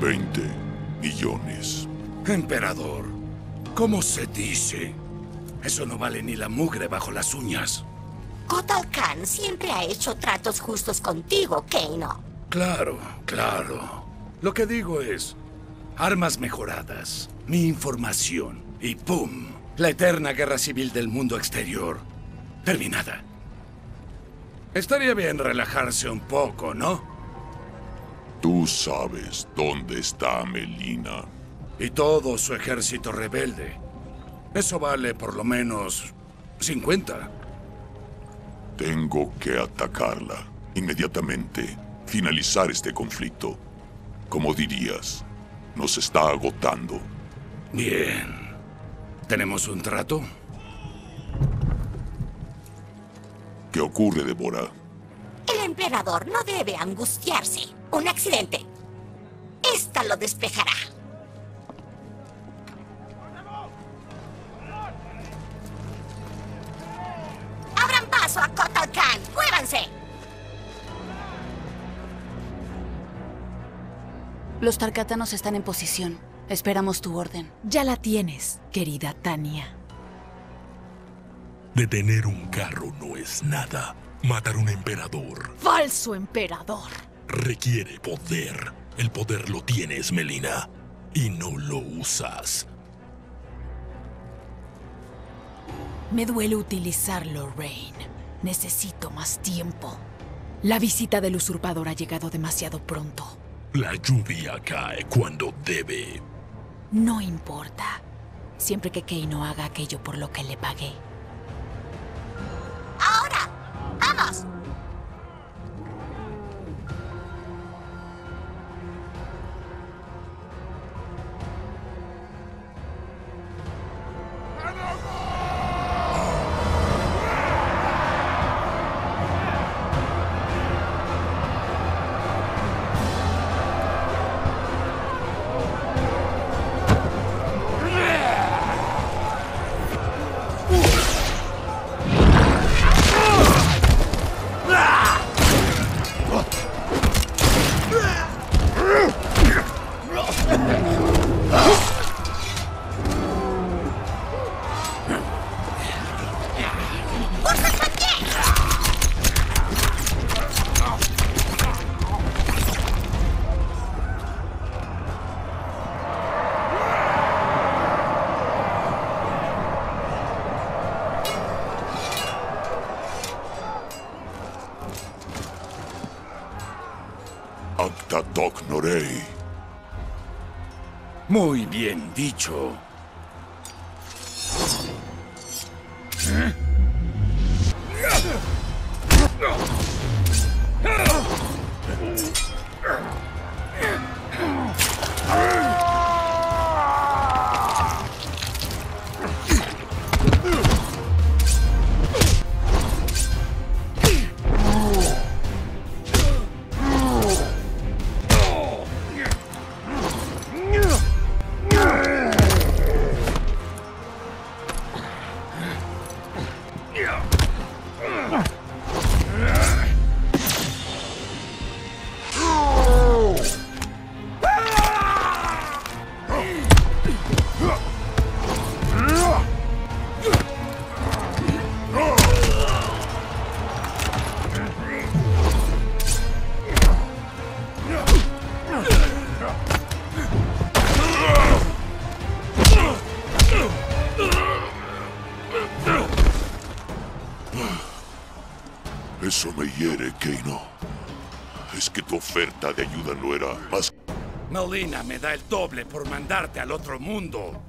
Veinte millones. Emperador, ¿cómo se dice? Eso no vale ni la mugre bajo las uñas. Kotal Khan siempre ha hecho tratos justos contigo, Keino. Claro, claro. Lo que digo es, armas mejoradas, mi información y ¡pum! La eterna guerra civil del mundo exterior. Terminada. Estaría bien relajarse un poco, ¿no? Tú sabes dónde está Melina. Y todo su ejército rebelde. Eso vale por lo menos 50. Tengo que atacarla. Inmediatamente. Finalizar este conflicto. Como dirías, nos está agotando. Bien. ¿Tenemos un trato? ¿Qué ocurre, Débora? El emperador no debe angustiarse. Un accidente. Esta lo despejará. Los tarkatanos están en posición. Esperamos tu orden. Ya la tienes, querida Tania. Detener un carro no es nada. Matar un emperador ¡Falso emperador! requiere poder. El poder lo tienes, Melina. Y no lo usas. Me duele utilizarlo, Rain. Necesito más tiempo. La visita del usurpador ha llegado demasiado pronto. La lluvia cae cuando debe. No importa. Siempre que Keino haga aquello por lo que le pagué. Acta Doc Norei. Muy bien dicho. Oferta de ayuda no era más Melina me da el doble por mandarte al otro mundo.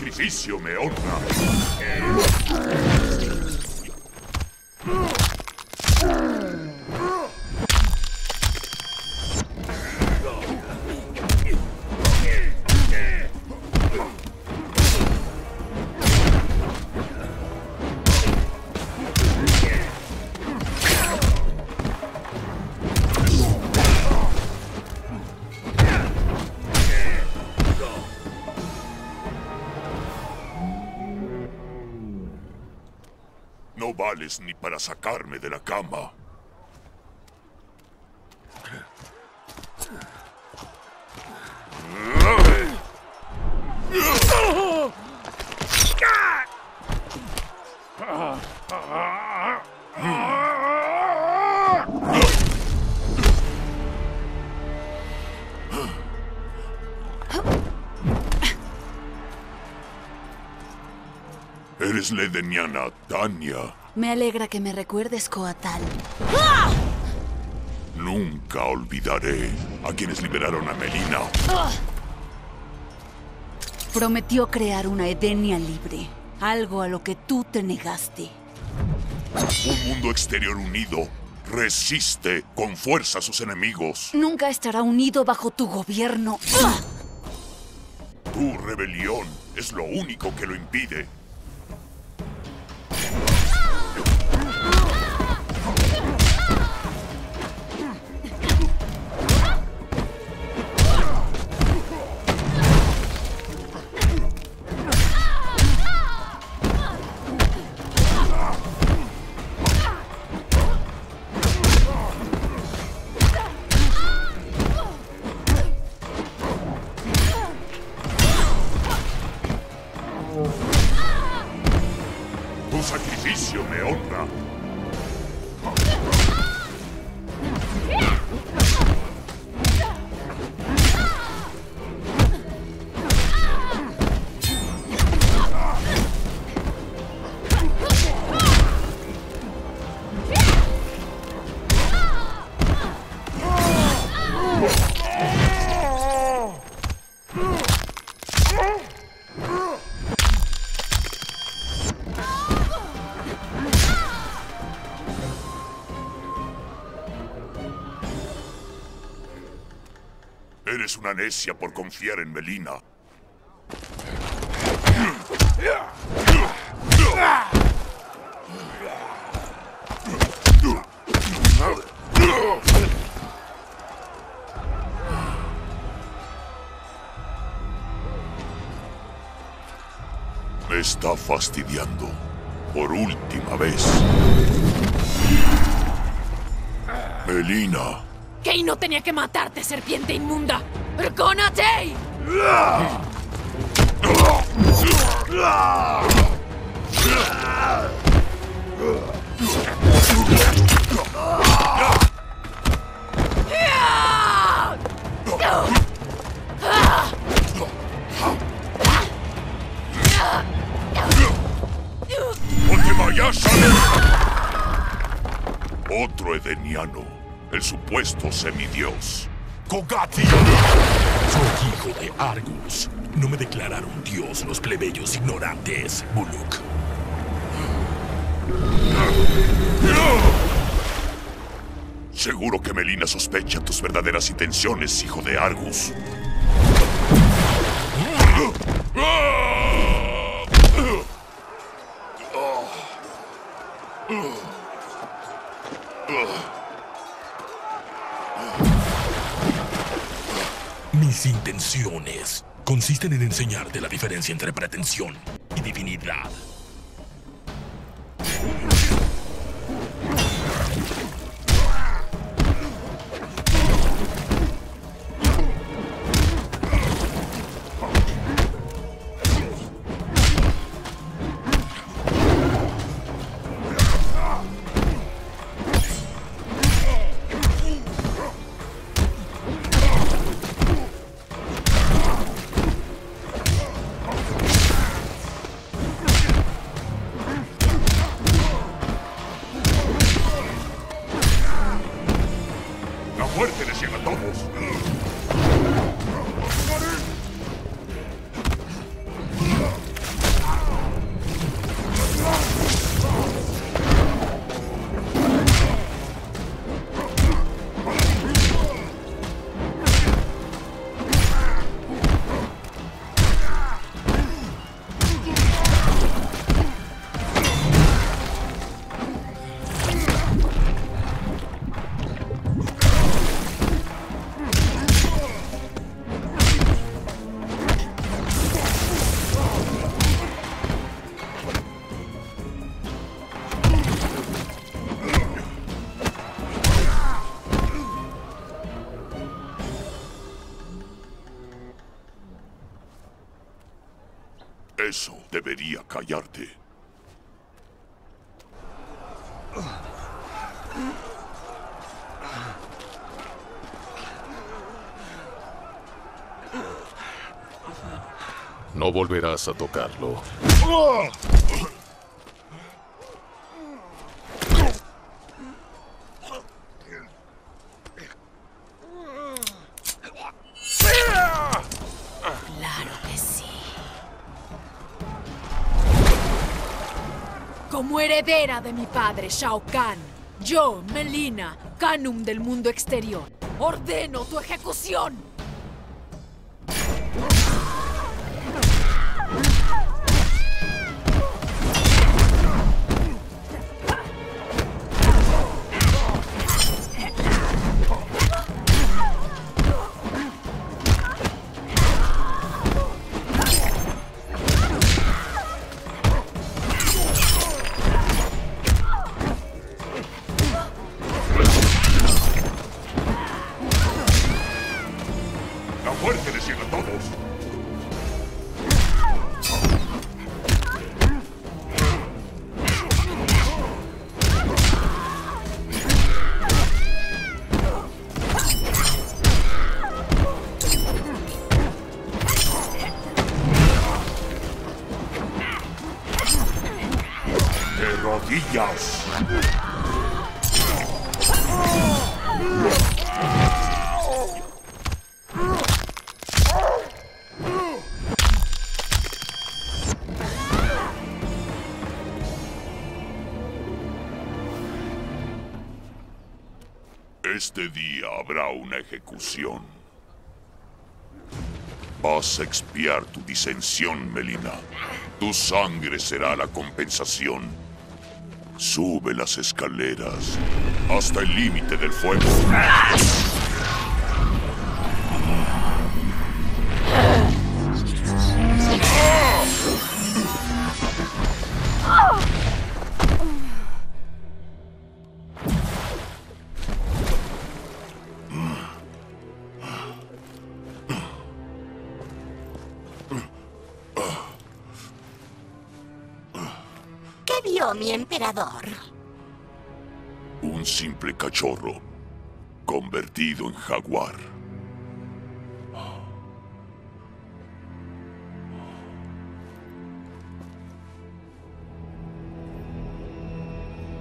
Sacrificio me honra. Ni para sacarme de la cama. Eres la edeniana Tania. Me alegra que me recuerdes, Coatal. Nunca olvidaré a quienes liberaron a Melina. Prometió crear una Edenia libre. Algo a lo que tú te negaste. Un mundo exterior unido resiste con fuerza a sus enemigos. Nunca estará unido bajo tu gobierno. Tu rebelión es lo único que lo impide. Sacrificio me honra. Una necia por confiar en Melina. Me está fastidiando. Por última vez. Melina. Kei no tenía que matarte, serpiente inmunda. ¡Otemayasha! Otro edeniano. El supuesto semidios. Soy hijo de Argus. No me declararon dios los plebeyos ignorantes, Buluk. Seguro que Melina sospecha tus verdaderas intenciones, hijo de Argus. Mis intenciones consisten en enseñarte la diferencia entre pretensión y divinidad. Vamos. Debería callarte. No volverás a tocarlo. Como heredera de mi padre, Shao Kahn, yo, Melina, Canum del mundo exterior, ordeno tu ejecución. Este día habrá una ejecución. Vas a expiar tu disensión, Melina. Tu sangre será la compensación. Sube las escaleras hasta el límite del fuego. ¿Qué vio mi emperador? Un simple cachorro convertido en jaguar.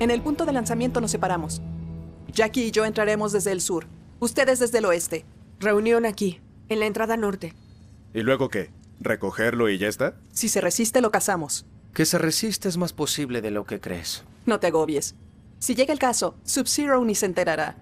En el punto de lanzamiento nos separamos. Jackie y yo entraremos desde el sur, ustedes desde el oeste. Reunión aquí, en la entrada norte. ¿Y luego qué? ¿Recogerlo y ya está? Si se resiste, lo cazamos. Que se resiste es más posible de lo que crees. No te agobies. Si llega el caso, Sub-Zero ni se enterará.